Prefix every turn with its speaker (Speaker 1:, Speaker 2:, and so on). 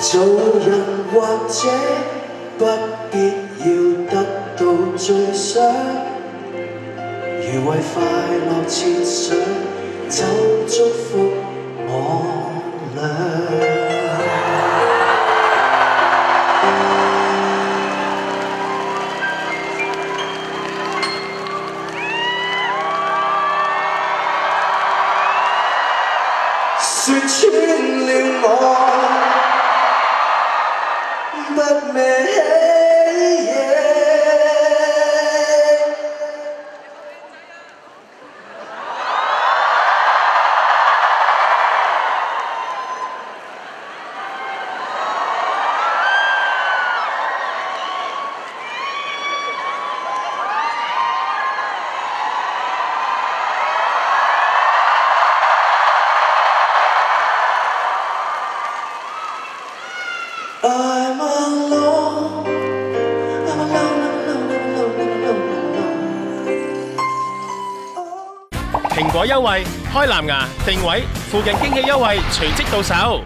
Speaker 1: 做人或者不必要得到最想，如为快乐设想，就祝福我俩。说穿了我 but me. I'm a
Speaker 2: 苹果优惠，开蓝牙定位附近惊喜优惠随即到手。